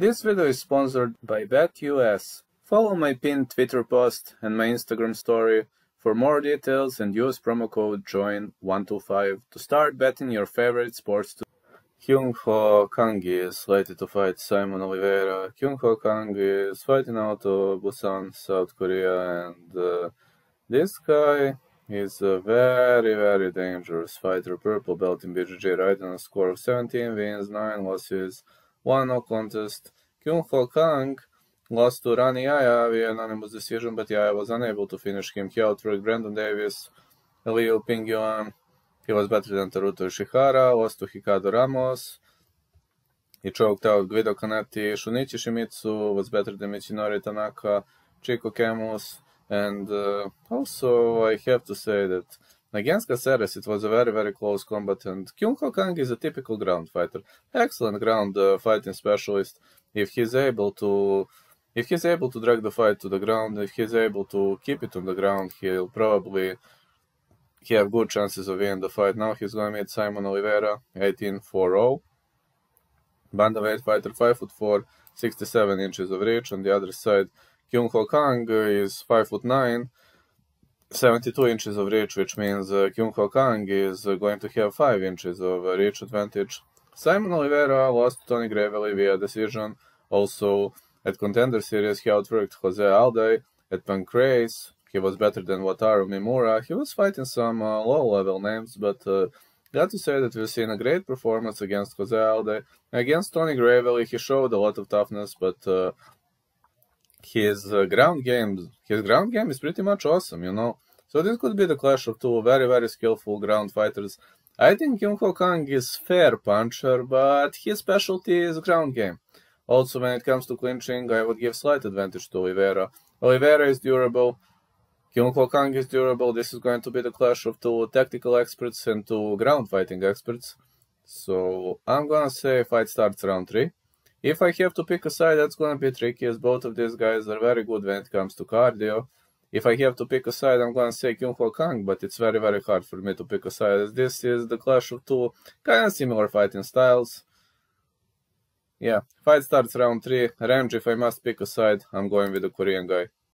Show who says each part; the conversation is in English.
Speaker 1: This video is sponsored by BetUS. Follow my pinned Twitter post and my Instagram story for more details and use promo code JOIN125 to start betting your favorite sports. To- Kyung Ho Kang is slated to fight Saimon Oliveira. Kyung Ho Kang is fighting out of Busan, South Korea, and uh, this guy is a very, very dangerous fighter. Purple belt in BJJ, right on a score of 17 wins, 9 losses, 1 no contest. Kyung Ho Kang lost to Rani Yahya via unanimous decision, but Yahya was unable to finish him. He outworked Brandon Davis, Liu Pingyuan. He was better than Teruto Ishihara, lost to Ricardo Ramos. He choked out Guido Canetti. Shunichi Shimizu was better than Michinori Tanaka, Chico Camus. And uh, also, I have to say that against Caceres, it was a very, very close combat. And Kyung Ho Kang is a typical ground fighter, excellent ground uh, fighting specialist. If he's able to, if he's able to drag the fight to the ground, if he's able to keep it on the ground, he'll probably have good chances of winning the fight. Now he's going to meet Saimon Oliveira, 18-4-0. Bantamweight fighter, 5 foot 4, 67 inches of reach. On the other side, Kyung Ho Kang is 5 foot 9, 72 inches of reach, which means uh, Kyung Ho Kang is uh, going to have 5 inches of uh, reach advantage. Saimon Oliveira lost to Tony Gravely via decision. Also, at Contender Series, he outworked Jose Alday. At Pancrase, he was better than Wataru Mimura. He was fighting some uh, low-level names, but uh, got to say that we've seen a great performance against Jose Alday. Against Tony Gravely, he showed a lot of toughness, but uh, his uh, ground game, his ground game is pretty much awesome, you know. So this could be the clash of two very, very skillful ground fighters. I think Kyung Ho Kang is fair puncher, but his specialty is ground game. Also, when it comes to clinching, I would give slight advantage to Oliveira. Oliveira is durable. Kyung Ho Kang is durable. This is going to be the clash of two tactical experts and two ground fighting experts. So I'm gonna say fight starts round three. If I have to pick a side, that's gonna be tricky as both of these guys are very good when it comes to cardio. If I have to pick a side, I'm gonna say Kyung Ho Kang, but it's very, very hard for me to pick a side as this is the clash of two kind of similar fighting styles. Yeah, fight starts round 3. Range, if I must pick a side, I'm going with the Korean guy.